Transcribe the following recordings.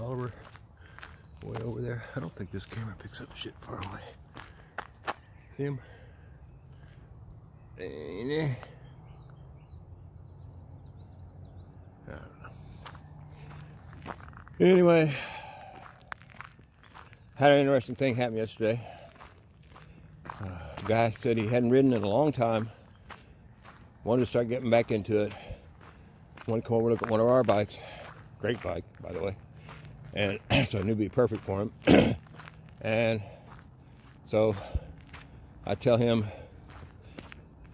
Oliver way over there. I don't think this camera picks up shit far away. See him? I. Anyway, had an interesting thing happen yesterday. Uh, guy said he hadn't ridden in a long time. Wanted to start getting back into it. Wanted to come over and look at one of our bikes. Great bike, by the way. And so I knew it'd be perfect for him. and so I tell him,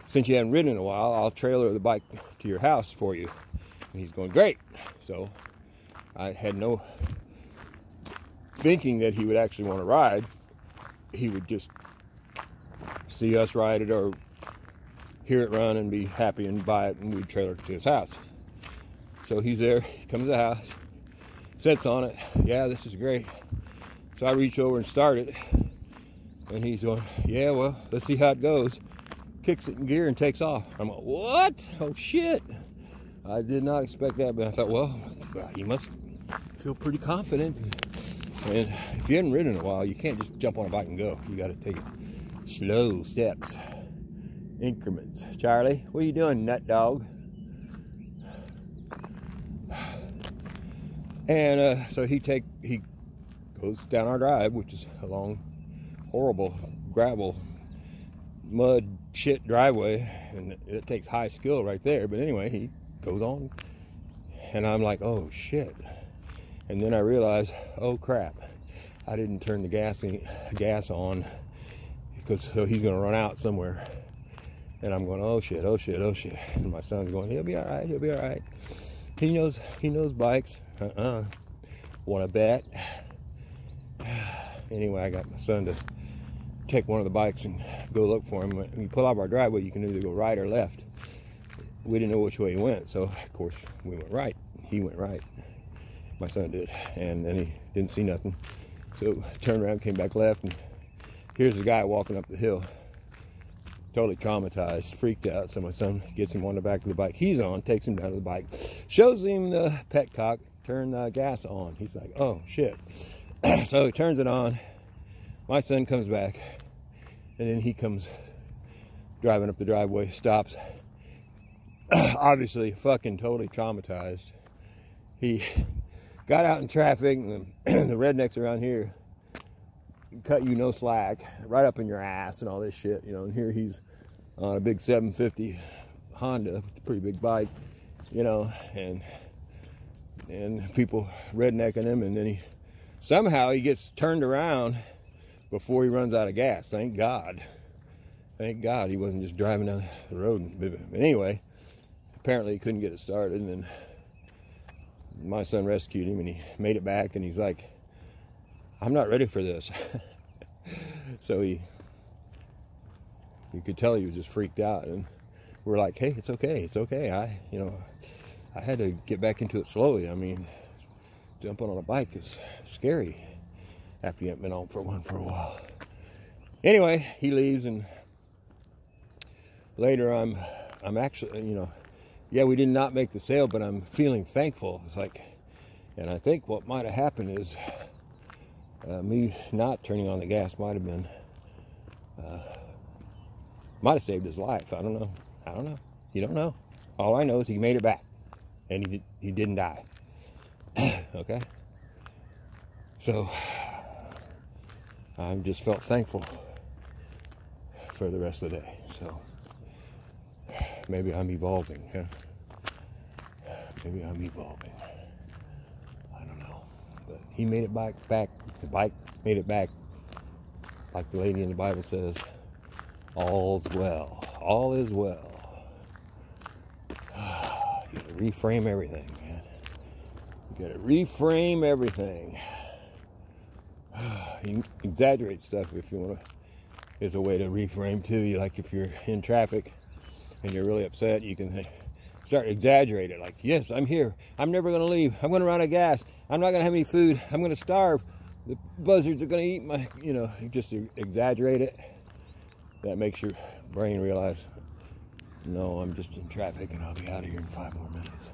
since you haven't ridden in a while, I'll trailer the bike to your house for you. And he's going, great. So I had no thinking that he would actually want to ride. He would just see us ride it or hear it run and be happy and buy it and we'd trailer it to his house. So he's there, he comes to the house, sits on it. Yeah, this is great. So I reach over and start it. And he's going, yeah, well, let's see how it goes. Kicks it in gear and takes off. I'm like, what? Oh shit. I did not expect that, but I thought, well, you must feel pretty confident. And if you haven't ridden in a while, you can't just jump on a bike and go. You got to take it slow steps, increments. Charlie, what are you doing, nut dog? And uh, so he take he goes down our drive, which is a long, horrible gravel, mud, shit driveway, and it takes high skill right there. But anyway, he goes on, and I'm like, oh shit. And then I realize, oh crap, I didn't turn the gas gas on because so he's going to run out somewhere. And I'm going, oh shit, oh shit, oh shit. And my son's going, he'll be all right, he'll be all right. He knows, he knows bikes. Uh-uh. Want to bet? Anyway, I got my son to take one of the bikes and go look for him. When you pull out our driveway, you can either go right or left. We didn't know which way he went, so of course we went right. He went right. My son did, and then he didn't see nothing. So turned around, came back left, and here's the guy walking up the hill, totally traumatized, freaked out. So my son gets him on the back of the bike he's on, takes him down to the bike, shows him the petcock, turn the gas on. He's like, oh shit. so he turns it on. My son comes back, and then he comes driving up the driveway, stops. Obviously, fucking totally traumatized. He got out in traffic, and the rednecks around here cut you no slack, right up in your ass and all this shit, you know. And here he's on a big 750 Honda, pretty big bike, you know, and and people rednecking him, and then he somehow he gets turned around before he runs out of gas. Thank God. Thank God he wasn't just driving down the road. But anyway, apparently he couldn't get it started, and then my son rescued him, and he made it back, and he's like, I'm not ready for this. so he, you could tell he was just freaked out. And we're like, hey, it's okay, it's okay. I, you know, I had to get back into it slowly. I mean, jumping on a bike is scary after you haven't been on for one for a while. Anyway, he leaves and later I'm, I'm actually, you know, yeah, we did not make the sale, but I'm feeling thankful. It's like, and I think what might have happened is uh, me not turning on the gas might have been uh, might have saved his life. I don't know. I don't know. You don't know. All I know is he made it back, and he he didn't die. okay. So I just felt thankful for the rest of the day. So maybe I'm evolving. Maybe I'm evolving. I don't know. But he made it back back the bike made it back. Like the lady in the Bible says, all's well. All is well. You gotta reframe everything, man. You gotta reframe everything. You exaggerate stuff if you wanna is a way to reframe too. You like if you're in traffic and you're really upset, you can start exaggerating. Like, yes, I'm here. I'm never gonna leave. I'm gonna run out of gas. I'm not gonna have any food. I'm gonna starve the buzzards are to eat my, you know, just exaggerate it. That makes your brain realize, no, I'm just in traffic and I'll be out of here in five more minutes.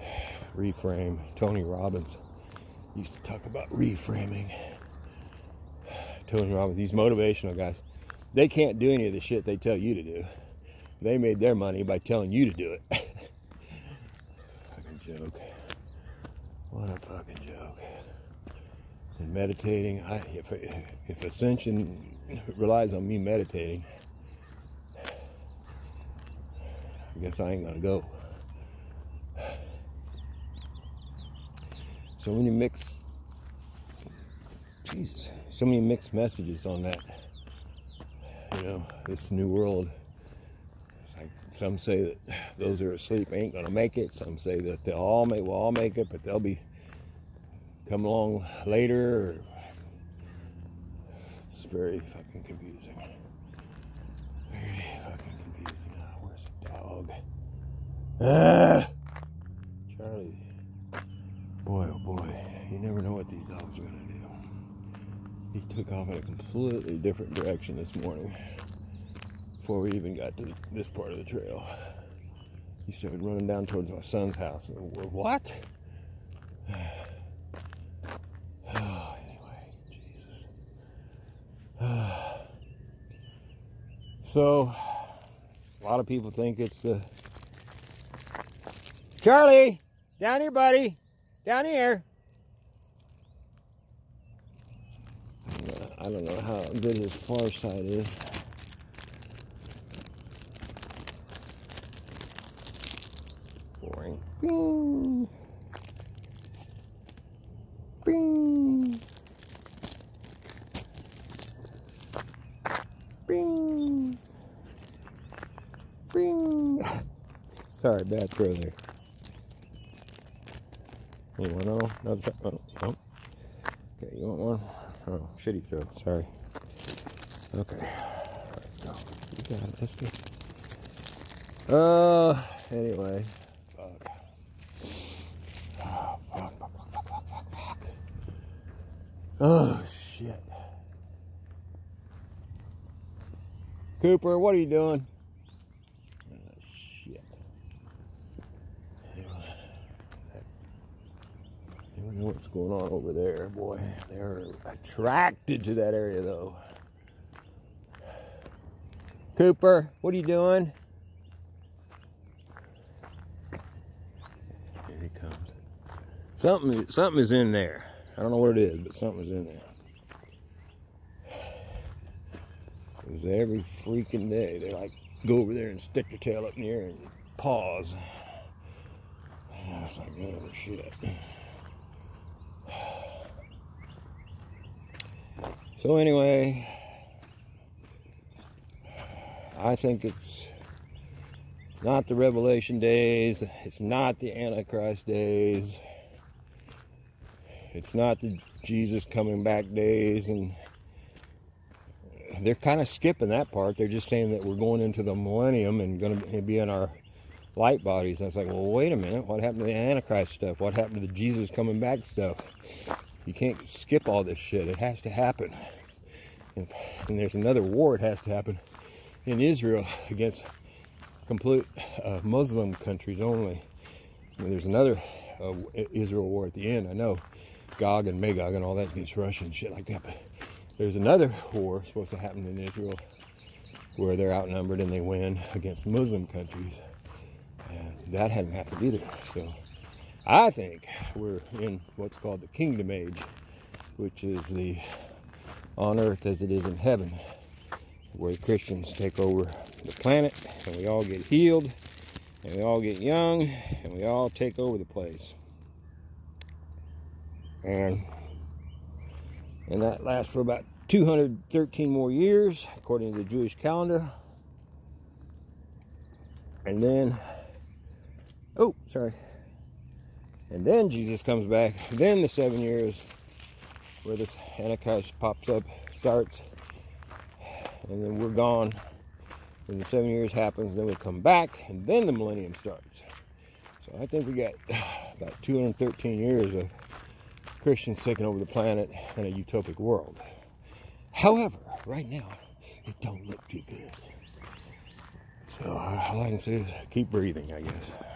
Reframe. Tony Robbins used to talk about reframing. Tony Robbins, these motivational guys, they can't do any of the shit they tell you to do. They made their money by telling you to do it. fucking joke. What a fucking joke. And meditating, I, if, if ascension relies on me meditating, I guess I ain't gonna go. So many mixed, Jesus, so many mixed messages on that. You know, this new world. It's like some say that those are asleep ain't gonna make it. Some say that they'll all make, will all make it, but they'll be come along later. It's very fucking confusing. Very fucking confusing. Ah, where's the dog? Ah, Charlie. Boy, oh boy, you never know what these dogs are gonna do. He took off in a completely different direction this morning before we even got to this part of the trail. He started running down towards my son's house. And, what? Oh, anyway, Jesus. So, a lot of people think it's the Charlie, down here, buddy, down here. I don't know how good his far side is. Boring. Bing. Bing. Bing. Bing. Sorry, bad throw there. You want no? Another, oh, oh. Okay, you want one? Oh, shitty throw. Sorry. Okay. Let's go. You got it. Let's go. Uh, anyway. Fuck. Oh, fuck, fuck, fuck, fuck, fuck, fuck, fuck. Oh, shit. Cooper, what are you doing? Oh, shit. Anyway, that- You don't know what's going on over there, boy. They're attracted to that area, though. Cooper, what are you doing? Here he comes. Something, something is in there. I don't know what it is, but something's in there. Because every freaking day they like go over there and stick their tail up in the air and pause. Yeah, it's like, oh shit. So anyway, I think it's not the Revelation days. It's not the Antichrist days. It's not the Jesus coming back days. And they're kind of skipping that part. They're just saying that we're going into the millennium and going to be in our light bodies. And it's like, well, wait a minute. What happened to the Antichrist stuff? What happened to the Jesus coming back stuff? You can't skip all this shit. It has to happen. And, and there's another war. It has to happen in Israel against complete uh, Muslim countries only. There's another uh, Israel war at the end. I know Gog and Magog and all that against Russia and shit like that. But there's another war supposed to happen in Israel where they're outnumbered and they win against Muslim countries. And that hadn't happened either. So I think we're in what's called the kingdom age, which is the on earth as it is in heaven, where Christians take over the planet and we all get healed and we all get young and we all take over the place. And and that lasts for about 213 more years according to the Jewish calendar. And then oh, sorry. And then Jesus comes back. Then the seven years where this Antichrist pops up starts. And then we're gone. Then the seven years happens, then we come back, and then the millennium starts. So I think we got about 213 years of Christians taking over the planet in a utopic world. However, right now, it don't look too good. So all I can say is keep breathing, I guess.